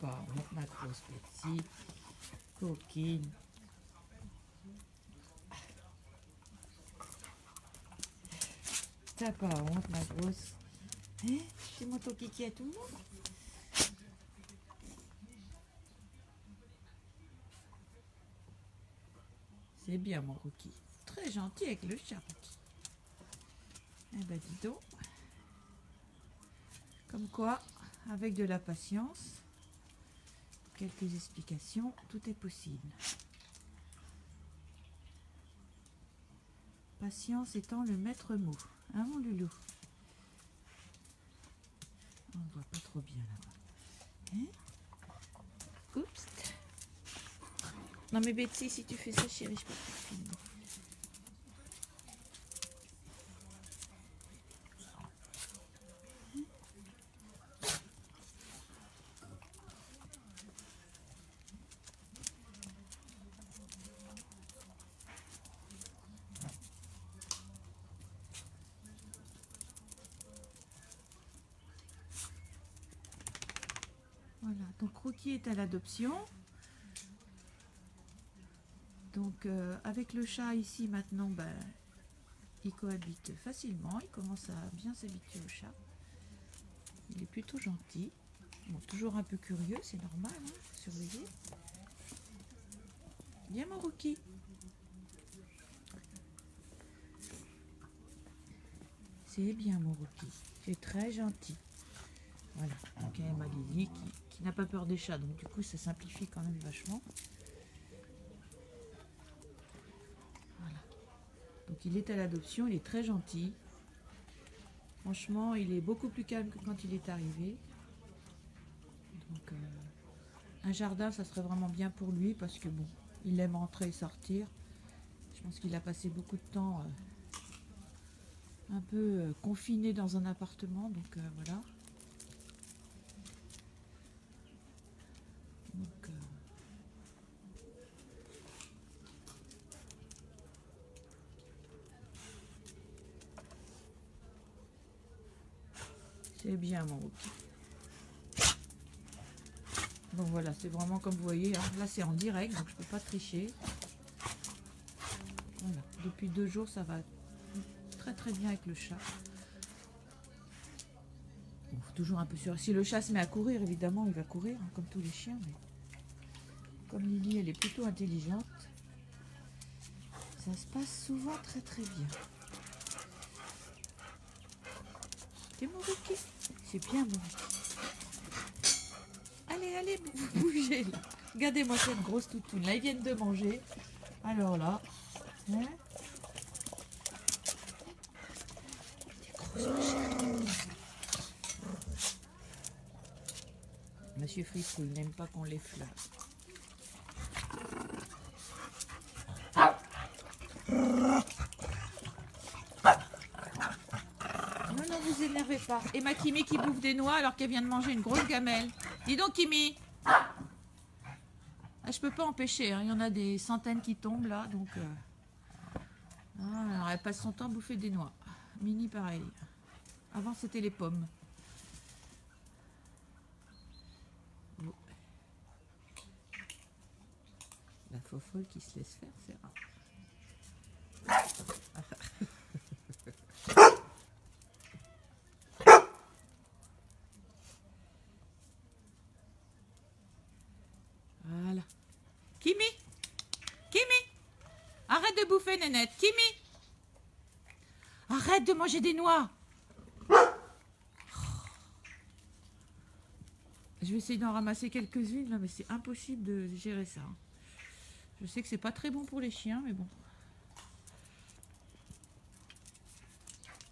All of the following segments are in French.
Pas honte, ma grosse petite coquine. T'as pas honte, ma grosse. Hein Tu montres ton kiki à tout le monde C'est bien, mon Rookie. Très gentil avec le chat. Eh ben, dis donc. Comme quoi, avec de la patience, quelques explications, tout est possible. Patience étant le maître mot. Hein, mon loulou? On ne voit pas trop bien là-bas. Hein? Oups. Non mais Betsy, si tu fais ça, chérie, je peux pas Voilà, donc Rookie est à l'adoption. Donc euh, avec le chat ici maintenant, ben, il cohabite facilement, il commence à bien s'habituer au chat. Il est plutôt gentil. Bon, toujours un peu curieux, c'est normal, hein, surveiller. Viens mon Rookie. C'est bien mon Rookie, es très gentil. Voilà, donc qui, qui n'a pas peur des chats, donc du coup ça simplifie quand même vachement. Voilà. Donc il est à l'adoption, il est très gentil. Franchement, il est beaucoup plus calme que quand il est arrivé. Euh, un jardin, ça serait vraiment bien pour lui parce que bon, il aime entrer et sortir. Je pense qu'il a passé beaucoup de temps euh, un peu euh, confiné dans un appartement, donc voilà. Donc, euh, C'est bien mon rookie. Donc voilà, c'est vraiment comme vous voyez, hein, là c'est en direct, donc je peux pas tricher. Voilà, depuis deux jours ça va très très bien avec le chat. Toujours un peu sur. Si le chat se met à courir, évidemment, il va courir, hein, comme tous les chiens. Mais comme Lily, elle est plutôt intelligente, ça se passe souvent très très bien. Bien Rookie. Allez, allez, vous bougez. Regardez-moi cette grosse toutoune. Là, ils viennent de manger. Alors là. hein. Monsieur Frissou, il n'aime pas qu'on les fleure. Non, non, vous énervez pas. Et ma Kimi qui bouffe des noix alors qu'elle vient de manger une grosse gamelle. Dis donc, Kimi ah, Je peux pas empêcher, hein. il y en a des centaines qui tombent là, donc... euh, ah, elle passe son temps à bouffer des noix. Mini pareil. Avant c'était les pommes. La fofolle qui se laisse faire, c'est rare. Voilà. Kimi? Kimi? Arrête de bouffer, Nénette. Kimi? Arrête de manger des noix. Je vais essayer d'en ramasser quelques-unes, mais c'est impossible de gérer ça. Je sais que c'est pas très bon pour les chiens, mais bon.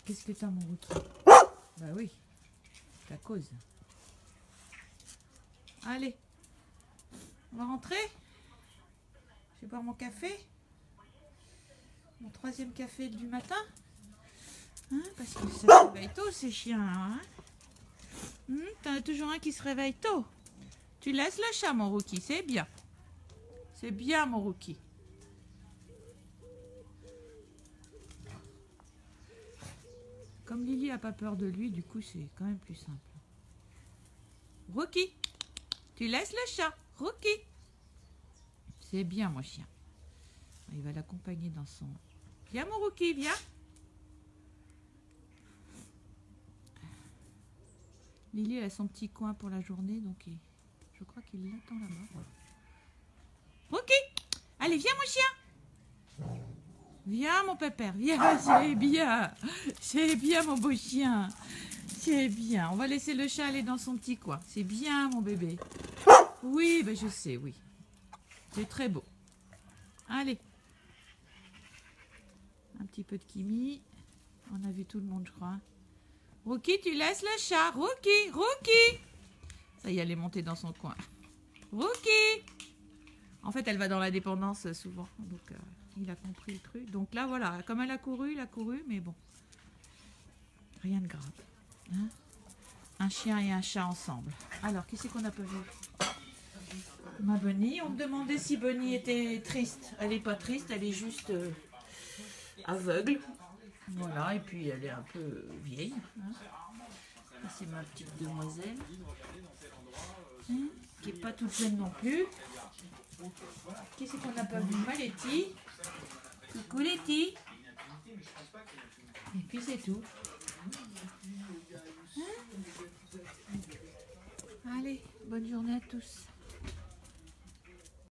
Qu'est-ce que t'as, mon rookie? Bah oui, à cause. Allez, on va rentrer? Boire mon café? Mon troisième café du matin? Hein, parce que ça se réveille tôt, ces chiens. Hein? Hum, T'en as toujours un qui se réveille tôt? Tu laisses le chat, mon rookie, c'est bien. C'est bien, mon rookie. Comme Lily a pas peur de lui, du coup, c'est quand même plus simple. Rookie, tu laisses le chat. Rookie. C'est bien, mon chien. Il va l'accompagner dans son... Viens, mon Rookie, viens. Lily a son petit coin pour la journée, donc je crois qu'il l'attend là-bas. Rookie Allez, viens, mon chien Viens, mon pépère, viens, c'est bien. C'est bien, mon beau chien. C'est bien. On va laisser le chat aller dans son petit coin. C'est bien, mon bébé. Oui, ben je sais, oui. C'est très beau. Allez. Un petit peu de Kimi. On a vu tout le monde, je crois. Rookie, tu laisses le chat. Rookie, Rookie. Ça y est, elle est montée dans son coin. Rookie. En fait, elle va dans la dépendance souvent. Donc, euh, il a compris le truc. Donc là, voilà. Comme elle a couru, il a couru. Mais bon. Rien de grave. Hein. un chien et un chat ensemble. Alors, c'est qu'on a pas vu? Ma Bunny. On me demandait si Bunny était triste. Elle n'est pas triste, elle est juste euh, aveugle. Voilà, et puis elle est un peu vieille. Hein. C'est ma petite demoiselle. Hein, qui n'est pas toute jeune non plus. C'est qu'on n'a pas vu Ma Letty? Coucou Letty. Et puis c'est tout. Allez, bonne journée à tous.